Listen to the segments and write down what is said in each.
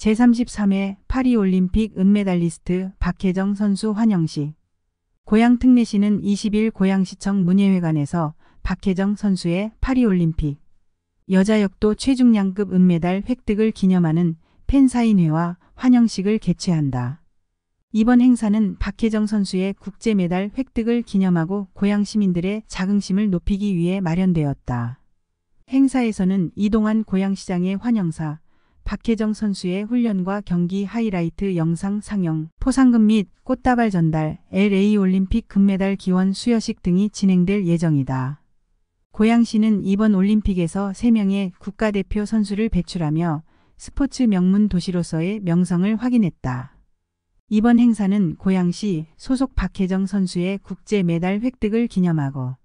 제33회 파리올림픽 은메달리스트 박혜정 선수 환영식. 고양 특례시는 20일 고양시청 문예회관에서 박혜정 선수의 파리올림픽 여자역도 최중량급 은메달 획득을 기념하는 팬사인회와 환영식을 개최한다. 이번 행사는 박혜정 선수의 국제메달 획득을 기념하고 고양 시민들의 자긍심을 높이기 위해 마련되었다. 행사에서는 이동환 고양시장의 환영사, 박혜정 선수의 훈련과 경기 하이라이트 영상 상영, 포상금 및 꽃다발 전달, LA 올림픽 금메달 기원 수여식 등이 진행될 예정이다. 고양시는 이번 올림픽에서 3명의 국가대표 선수를 배출하며 스포츠 명문 도시로서의 명성을 확인했다. 이번 행사는 고양시 소속 박혜정 선수의 국제 메달 획득을 기념하고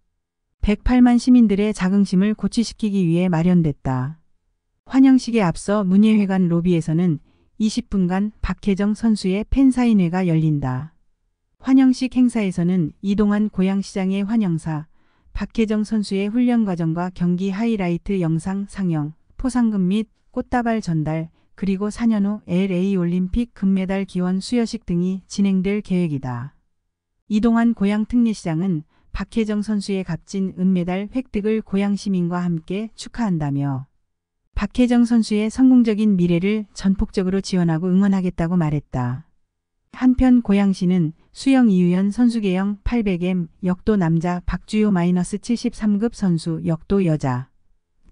108만 시민들의 자긍심을 고취시키기 위해 마련됐다. 환영식에 앞서 문예회관 로비에서는 20분간 박혜정 선수의 팬사인회가 열린다. 환영식 행사에서는 이동환 고양시장의 환영사, 박혜정 선수의 훈련 과정과 경기 하이라이트 영상 상영, 포상금 및 꽃다발 전달, 그리고 4년 후 LA 올림픽 금메달 기원 수여식 등이 진행될 계획이다. 이동환 고양 특례시장은 박혜정 선수의 값진 은메달 획득을 고양 시민과 함께 축하한다며 박혜정 선수의 성공적인 미래를 전폭적으로 지원하고 응원하겠다고 말했다. 한편 고양시는 수영 이유연 선수 계영 800M 역도 남자 박주효 마이너스 73급 선수 역도 여자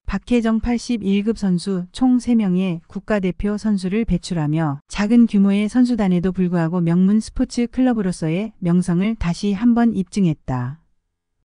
박혜정 81급 선수 총 3명의 국가대표 선수를 배출하며 작은 규모의 선수단에도 불구하고 명문 스포츠 클럽으로서의 명성을 다시 한번 입증했다.